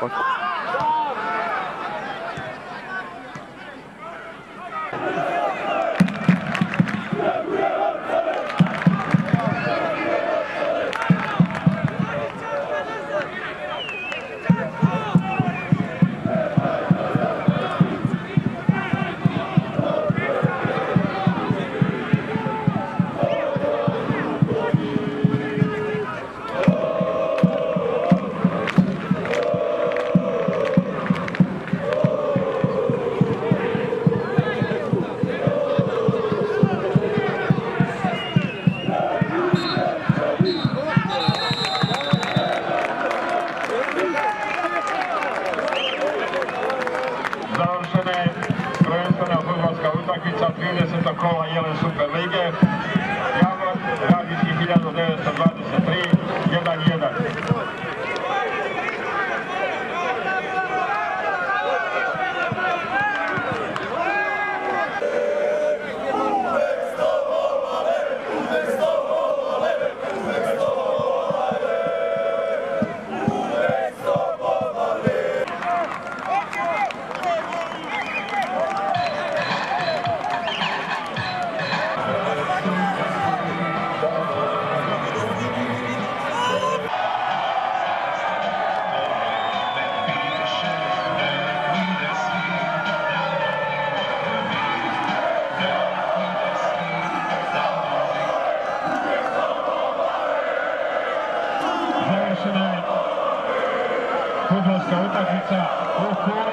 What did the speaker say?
What? 30. kola Jelen Super Lige. Javor Radnički 1923, 1-1. out.